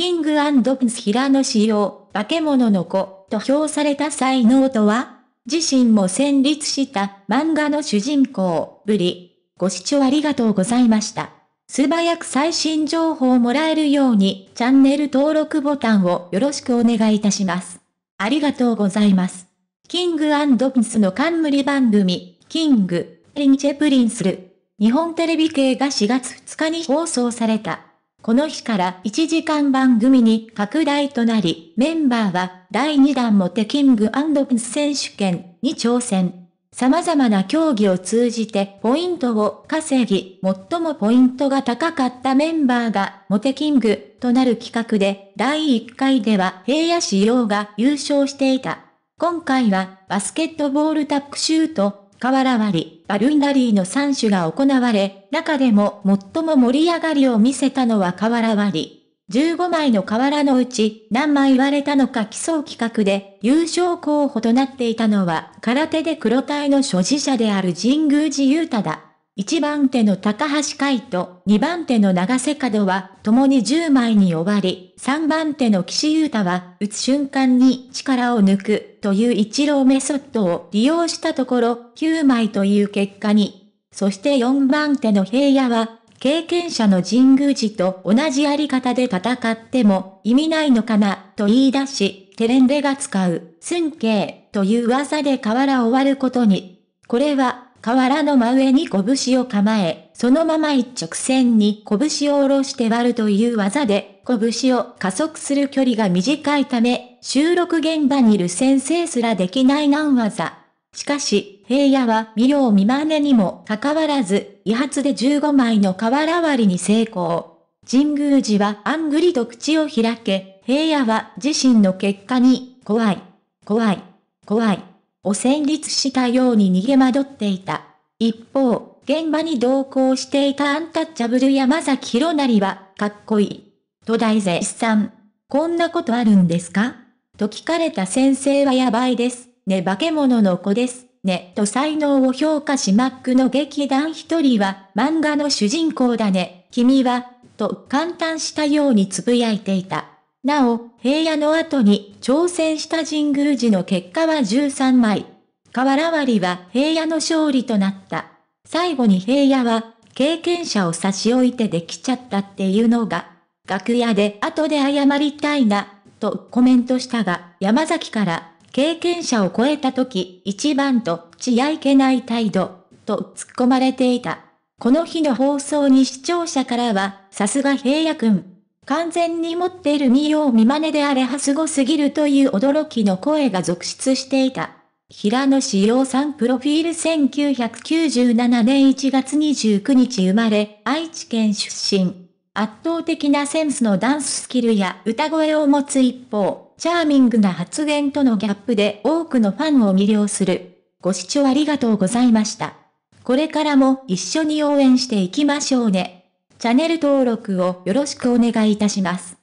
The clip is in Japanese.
King & Prince 平野紫耀、化け物の子、と評された才能とは自身も戦慄した漫画の主人公、ぶり。ご視聴ありがとうございました。素早く最新情報をもらえるように、チャンネル登録ボタンをよろしくお願いいたします。ありがとうございます。 King & Prince の冠番組、 King & Prince る。日本テレビ系が4月2日に放送された。この日から1時間番組に拡大となり、メンバーは第2弾モテキングプンス選手権に挑戦。様々な競技を通じてポイントを稼ぎ、最もポイントが高かったメンバーがモテキングとなる企画で、第1回では平野仕様が優勝していた。今回はバスケットボールタックシュート、瓦割り、バルンラリーの3種が行われ、中でも最も盛り上がりを見せたのは瓦割り。15枚の河原のうち何枚割れたのか競う企画で優勝候補となっていたのは空手で黒帯の所持者である神宮寺勇太だ。1番手の高橋海人、2番手の長瀬角は共に10枚に終わり、3番手の岸優太は打つ瞬間に力を抜くという一郎メソッドを利用したところ9枚という結果に。そして4番手の平野は経験者の神宮寺と同じやり方で戦っても意味ないのかなと言い出し、テレンレが使う寸慶という技で河原を割ることに。これは河原の真上に拳を構え、そのまま一直線に拳を下ろして割るという技で、拳を加速する距離が短いため、収録現場にいる先生すらできない難技。しかし、平野は見よう見真似にもかかわらず、威発で15枚の瓦割りに成功。神宮寺はあんぐりと口を開け、平野は自身の結果に、怖い、怖い、怖い、を戦慄したように逃げ惑っていた。一方、現場に同行していたアンタッチャブル山崎弘成は、かっこいい。と大絶賛。こんなことあるんですか？と聞かれた先生はやばいです。ね化け物の子です。ね、と才能を評価しマックの劇団一人は、漫画の主人公だね、君は、と簡単したように呟いていた。なお、平野の後に挑戦した神宮寺の結果は13枚。瓦割りは平野の勝利となった。最後に平野は、経験者を差し置いてできちゃったっていうのが、楽屋で後で謝りたいな、とコメントしたが、山崎から、経験者を超えた時一番と血やいけない態度、と突っ込まれていた。この日の放送に視聴者からは、さすが平野くん。完全に持っている見よう見真似であれはすごすぎるという驚きの声が続出していた。平野志陽さんプロフィール1997年1月29日生まれ、愛知県出身。圧倒的なセンスのダンススキルや歌声を持つ一方、チャーミングな発言とのギャップで多くのファンを魅了する。ご視聴ありがとうございました。これからも一緒に応援していきましょうね。チャンネル登録をよろしくお願いいたします。